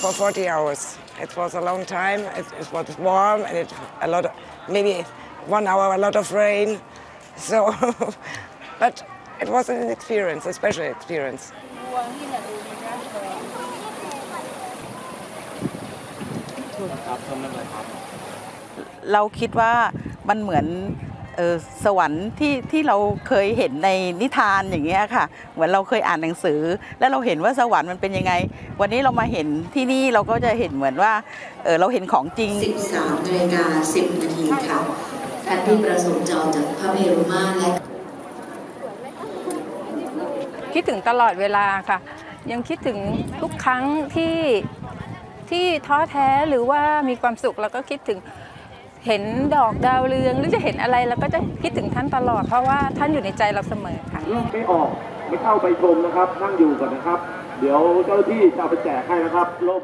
for 40 hours. It was a long time. It, it was warm and it a lot of, maybe one hour, a lot of rain. So, but it was an experience, a special experience. เราคิดว่ามันเหมือนเออ สวรรค์ที่ที่เราเคยเห็นในนิทานอย่างเงี้ยค่ะ เหมือนเราเคยอ่านหนังสือ แล้วเราเห็นว่าสวรรค์มันเป็นยังไง วันนี้เรามาเห็นที่นี่เราก็จะเห็นเหมือนว่าเออเราเห็นของจริง 13นาฬิกา10 นาทีค่ะท่านที่ประสงค์จะออกจากพระเมรุมาตรและคิดถึงตลอดเวลาค่ะ ยังคิดถึงทุกครั้งที่ที่ท้อแท้หรือว่ามีความสุขเราก็คิดถึง เห็นดอกดาวเรืองหรือจะเห็นอะไรเราก็จะคิดถึงท่านตลอด เพราะว่าท่านอยู่ในใจเราเสมอค่ะไม่ออกไม่เข้าไปชมนะครับนั่งอยู่ก่อนนะครับ เดี๋ยวเจ้าที่จะไปแจกให้นะครับล่ม